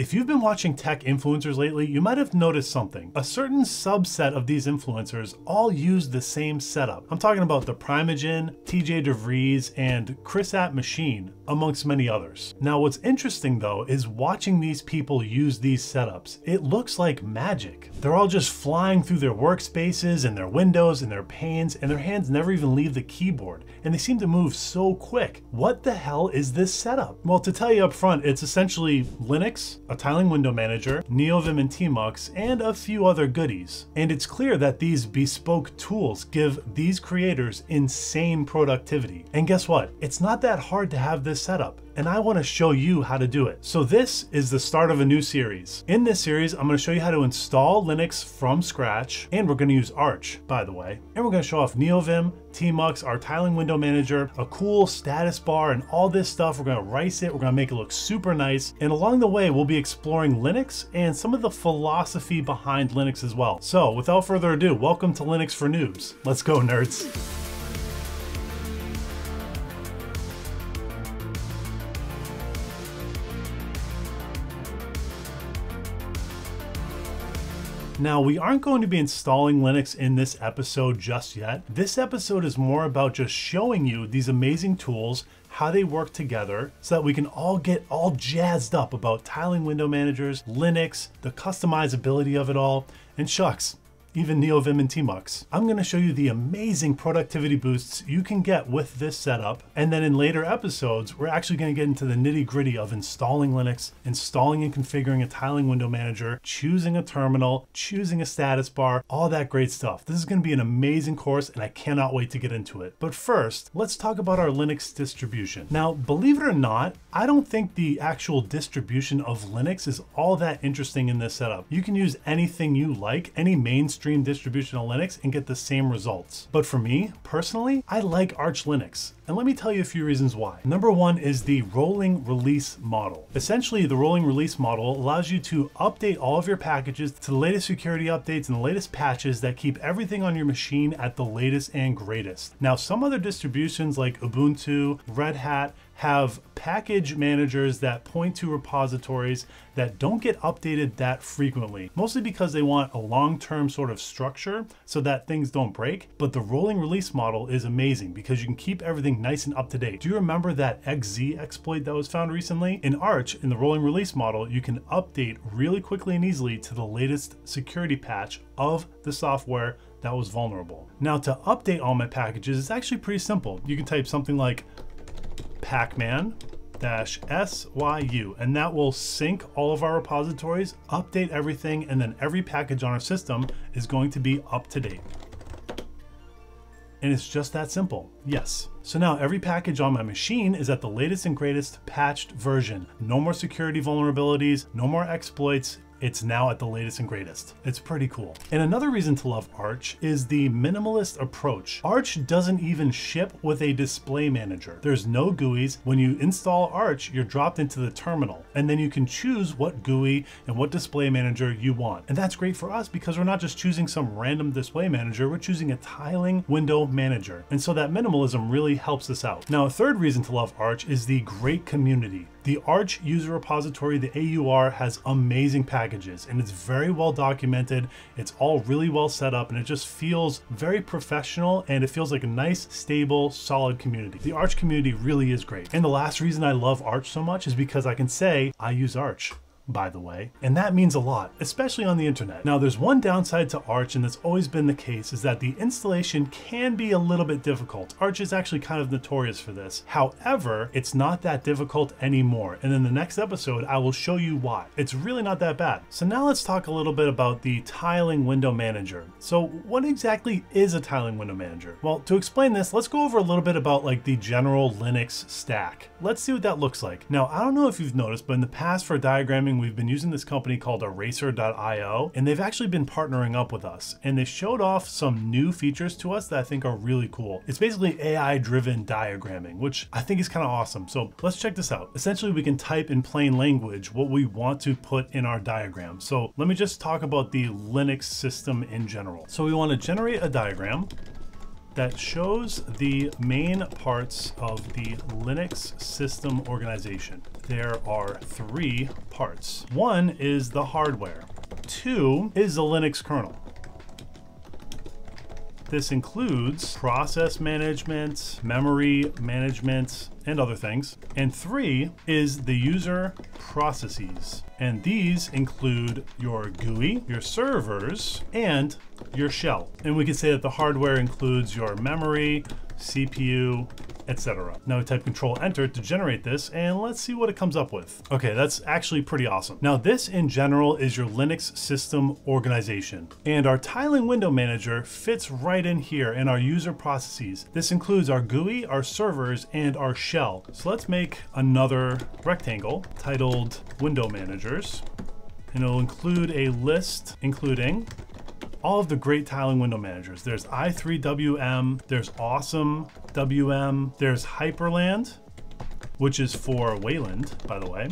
If you've been watching tech influencers lately, you might have noticed something. A certain subset of these influencers all use the same setup. I'm talking about the Primeagen, TJ DeVries, and Chris at Machine, amongst many others. Now, what's interesting though is watching these people use these setups. It looks like magic. They're all just flying through their workspaces and their windows and their panes, and their hands never even leave the keyboard, and they seem to move so quick. What the hell is this setup? Well, to tell you up front, it's essentially Linux, a tiling window manager, NeoVim and Tmux, and a few other goodies. And it's clear that these bespoke tools give these creators insane productivity. And guess what? It's not that hard to have this setup and I want to show you how to do it. So this is the start of a new series. In this series, I'm going to show you how to install Linux from scratch, and we're going to use Arch, by the way. And we're going to show off NeoVim, Tmux, our tiling window manager, a cool status bar, and all this stuff. We're going to rice it, we're going to make it look super nice. And along the way, we'll be exploring Linux and some of the philosophy behind Linux as well. So without further ado, welcome to Linux for Newbs. Let's go, nerds. Now, we aren't going to be installing Linux in this episode just yet. This episode is more about just showing you these amazing tools, how they work together, so that we can all get all jazzed up about tiling window managers, Linux, the customizability of it all, and shucks, even NeoVim and Tmux. I'm gonna show you the amazing productivity boosts you can get with this setup. And then in later episodes, we're actually gonna get into the nitty gritty of installing Linux, installing and configuring a tiling window manager, choosing a terminal, choosing a status bar, all that great stuff. This is gonna be an amazing course and I cannot wait to get into it. But first, let's talk about our Linux distribution. Now, believe it or not, I don't think the actual distribution of Linux is all that interesting in this setup. You can use anything you like, any mainstream mainstream distribution of Linux and get the same results. But for me, personally, I like Arch Linux. And let me tell you a few reasons why. Number one is the rolling release model. Essentially, the rolling release model allows you to update all of your packages to the latest security updates and the latest patches that keep everything on your machine at the latest and greatest. Now, some other distributions like Ubuntu, Red Hat, have package managers that point to repositories that don't get updated that frequently, mostly because they want a long-term sort of structure so that things don't break. But the rolling release model is amazing because you can keep everything nice and up to date. Do you remember that XZ exploit that was found recently? In Arch, in the rolling release model, you can update really quickly and easily to the latest security patch of the software that was vulnerable. Now to update all my packages, it's actually pretty simple. You can type something like pacman dash SYU, and that will sync all of our repositories, update everything, and then every package on our system is going to be up to date. And it's just that simple, yes. So now every package on my machine is at the latest and greatest patched version. No more security vulnerabilities, no more exploits, it's now at the latest and greatest. It's pretty cool. And another reason to love Arch is the minimalist approach. Arch doesn't even ship with a display manager. There's no GUIs. When you install Arch, you're dropped into the terminal, and then you can choose what GUI and what display manager you want. And that's great for us because we're not just choosing some random display manager, we're choosing a tiling window manager. And so that minimalism really helps us out. Now, a third reason to love Arch is the great community. The Arch user repository, the AUR, has amazing packages and it's very well documented. It's all really well set up and it just feels very professional and it feels like a nice, stable, solid community. The Arch community really is great. And the last reason I love Arch so much is because I can say I use Arch by the way, and that means a lot, especially on the internet. Now, there's one downside to Arch, and that's always been the case, is that the installation can be a little bit difficult. Arch is actually kind of notorious for this. However, it's not that difficult anymore, and in the next episode, I will show you why. It's really not that bad. So now let's talk a little bit about the tiling window manager. So what exactly is a tiling window manager? Well, to explain this, let's go over a little bit about like the general Linux stack. Let's see what that looks like. Now, I don't know if you've noticed, but in the past for diagramming we've been using this company called Eraser.io, and they've actually been partnering up with us. And they showed off some new features to us that I think are really cool. It's basically AI driven diagramming, which I think is kind of awesome. So let's check this out. Essentially, we can type in plain language what we want to put in our diagram. So let me just talk about the Linux system in general. So we want to generate a diagram. That shows the main parts of the Linux system organization. There are three parts. One is the hardware. Two is the Linux kernel. This includes process management, memory management, and other things. And three is the user processes. And these include your GUI, your servers, and your shell. And we can say that the hardware includes your memory, CPU, etc. Now we type control enter to generate this and let's see what it comes up with. Okay, that's actually pretty awesome. Now this in general is your Linux system organization and our tiling window manager fits right in here in our user processes. This includes our GUI, our servers, and our shell. So let's make another rectangle titled window managers and it'll include a list including all of the great tiling window managers. There's i3WM, there's Awesome WM, there's Hyprland, which is for Wayland, by the way.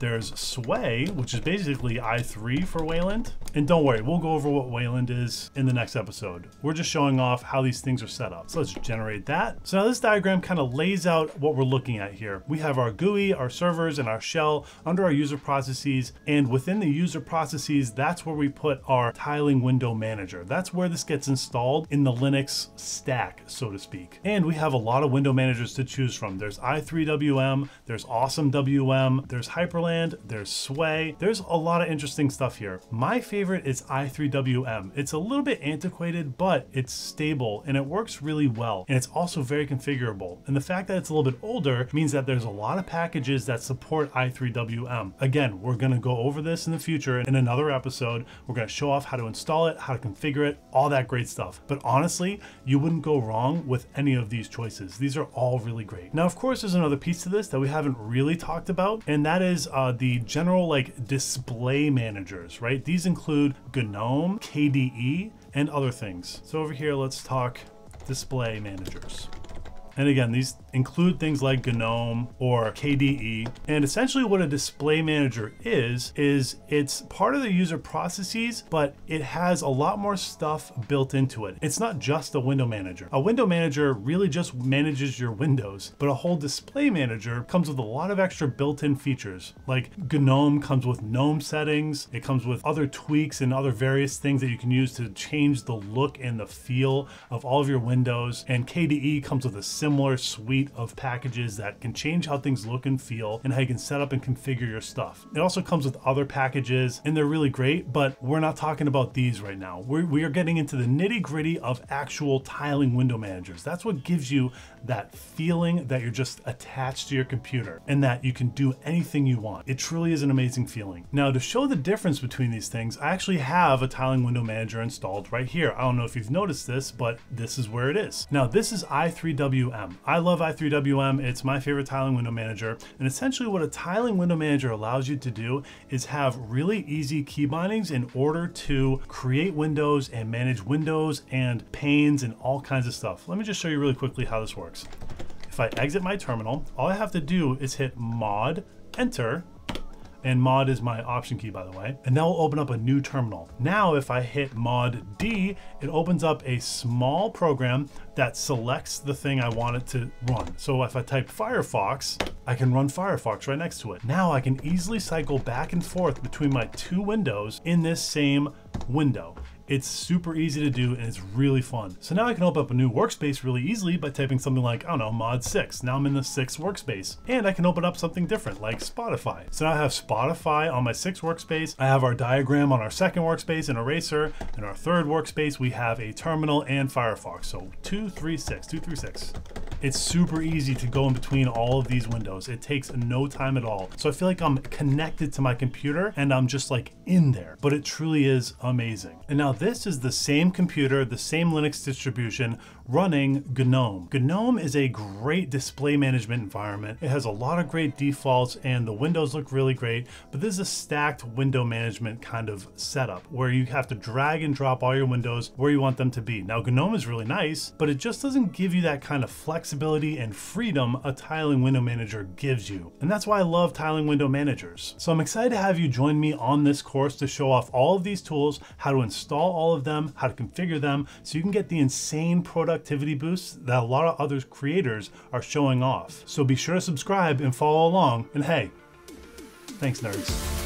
There's Sway, which is basically i3 for Wayland. And don't worry, we'll go over what Wayland is in the next episode. We're just showing off how these things are set up. So let's generate that. So now this diagram kind of lays out what we're looking at here. We have our GUI, our servers, and our shell under our user processes. And within the user processes, that's where we put our tiling window manager. That's where this gets installed in the Linux stack, so to speak. And we have a lot of window managers to choose from. There's i3WM, there's Awesome WM, there's Hyprland, there's Sway. There's a lot of interesting stuff here. My favorite is i3WM. It's a little bit antiquated, but it's stable and it works really well. And it's also very configurable. And the fact that it's a little bit older means that there's a lot of packages that support i3WM. Again, we're gonna go over this in the future in another episode. We're gonna show off how to install it, how to configure it, all that great stuff. But honestly, you wouldn't go wrong with any of these choices. These are all really great. Now, of course, there's another piece to this that we haven't really talked about, and that is Uh, the general like display managers, right? These include include GNOME, KDE, and other things. So over here, let's talk display managers. And again, these include things like GNOME or KDE. And essentially what a display manager is, is it's part of the user processes, but it has a lot more stuff built into it. It's not just a window manager. A window manager really just manages your windows, but a whole display manager comes with a lot of extra built-in features. Like GNOME comes with GNOME settings. It comes with other tweaks and other various things that you can use to change the look and the feel of all of your windows. And KDE comes with a similar suite of packages that can change how things look and feel and how you can set up and configure your stuff. It also comes with other packages and they're really great, but we're not talking about these right now. We're, we are getting into the nitty gritty of actual tiling window managers. That's what gives you that feeling that you're just attached to your computer and that you can do anything you want. It truly is an amazing feeling. Now to show the difference between these things, I actually have a tiling window manager installed right here. I don't know if you've noticed this, but this is where it is. Now this is i3W i3WM. I love i3WM. It's my favorite tiling window manager. And essentially what a tiling window manager allows you to do is have really easy key bindings in order to create windows and manage windows and panes and all kinds of stuff. Let me just show you really quickly how this works. If I exit my terminal, all I have to do is hit mod, enter, and mod is my option key by the way, and that will open up a new terminal. Now if I hit mod D, it opens up a small program that selects the thing I want it to run. So if I type Firefox, I can run Firefox right next to it. Now I can easily cycle back and forth between my two windows in this same window. It's super easy to do and it's really fun. So now I can open up a new workspace really easily by typing something like, I don't know, mod 6. Now I'm in the 6 workspace. And I can open up something different like Spotify. So now I have Spotify on my 6 workspace. I have our diagram on our second workspace and eraser. In our third workspace, we have a terminal and Firefox. So 236, 236. It's super easy to go in between all of these windows. It takes no time at all. So I feel like I'm connected to my computer and I'm just like in there, but it truly is amazing. And now this is the same computer, the same Linux distribution running GNOME. GNOME is a great display management environment. It has a lot of great defaults and the windows look really great, but this is a stacked window management kind of setup where you have to drag and drop all your windows where you want them to be. Now GNOME is really nice, but it just doesn't give you that kind of flexibility and freedom a tiling window manager gives you. And that's why I love tiling window managers. So I'm excited to have you join me on this course to show off all of these tools, how to install all of them, how to configure them, so you can get the insane product productivity boosts that a lot of other creators are showing off. So be sure to subscribe and follow along. And hey, thanks, nerds.